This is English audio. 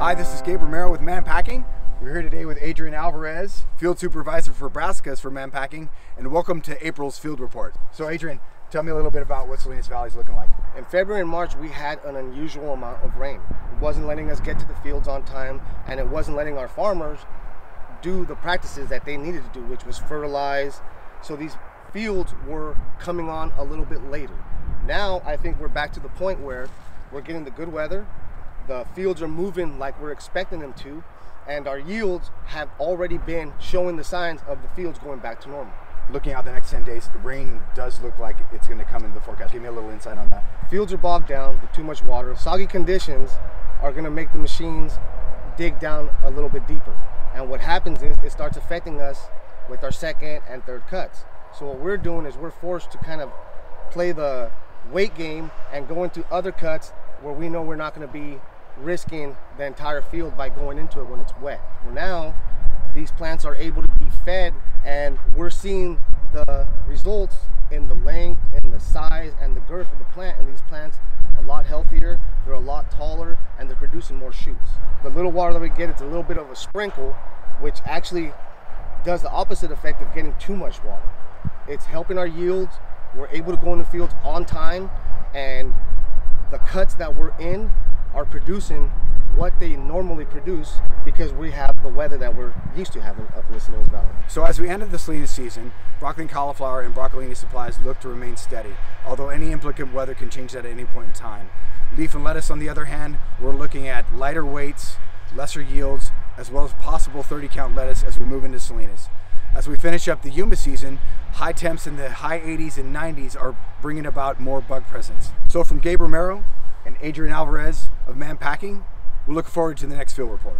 Hi, this is Gabe Romero with Mann Packing. We're here today with Adrian Alvarez, Field Supervisor for Brassicas for Mann Packing, and welcome to April's Field Report. So Adrian, tell me a little bit about what Salinas Valley is looking like. In February and March, we had an unusual amount of rain. It wasn't letting us get to the fields on time, and it wasn't letting our farmers do the practices that they needed to do, which was fertilize. So these fields were coming on a little bit later. Now I think we're back to the point where we're getting the good weather, the fields are moving like we're expecting them to, and our yields have already been showing the signs of the fields going back to normal. Looking out the next 10 days, the rain does look like it's going to come into the forecast. Give me a little insight on that. Fields are bogged down with too much water. Soggy conditions are going to make the machines dig down a little bit deeper. And what happens is it starts affecting us with our second and third cuts. So what we're doing is we're forced to kind of play the wait game and go into other cuts where we know we're not going to be risking the entire field by going into it when it's wet. Well, now these plants are able to be fed and we're seeing the results in the length and the size and the girth of the plant and these plants are a lot healthier they're a lot taller and they're producing more shoots the little water that we get it's a little bit of a sprinkle which actually does the opposite effect of getting too much water it's helping our yields we're able to go in the fields on time and the cuts that we're in are producing what they normally produce because we have the weather that we're used to having up in the Salinas Valley. So as we enter the Salinas season, broccoli and cauliflower and broccolini supplies look to remain steady, although any implicant weather can change that at any point in time. Leaf and lettuce, on the other hand, we're looking at lighter weights, lesser yields, as well as possible 30 count lettuce as we move into Salinas. As we finish up the Yuma season, high temps in the high 80s and 90s are bringing about more bug presence. So from Gabe Romero and Adrian Alvarez of Mann Packing, we look forward to the next field report.